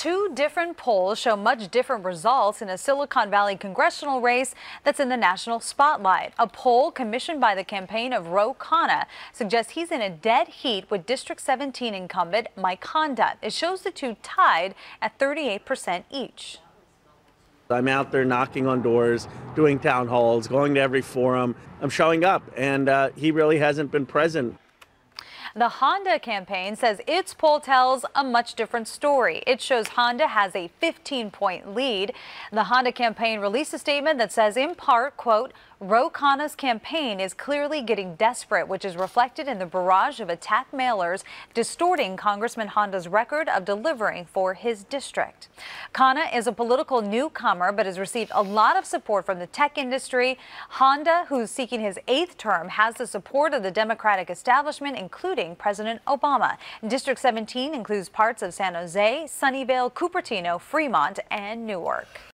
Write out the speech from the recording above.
Two different polls show much different results in a Silicon Valley congressional race that's in the national spotlight. A poll commissioned by the campaign of Ro Khanna suggests he's in a dead heat with District 17 incumbent Mike Honda. It shows the two tied at 38% each. I'm out there knocking on doors, doing town halls, going to every forum. I'm showing up, and uh, he really hasn't been present. The Honda campaign says its poll tells a much different story. It shows Honda has a 15 point lead. The Honda campaign released a statement that says, in part, quote, Ro Khanna's campaign is clearly getting desperate, which is reflected in the barrage of attack mailers distorting Congressman Honda's record of delivering for his district. Khanna is a political newcomer, but has received a lot of support from the tech industry. Honda, who's seeking his eighth term, has the support of the Democratic establishment, including President Obama. District 17 includes parts of San Jose, Sunnyvale, Cupertino, Fremont, and Newark.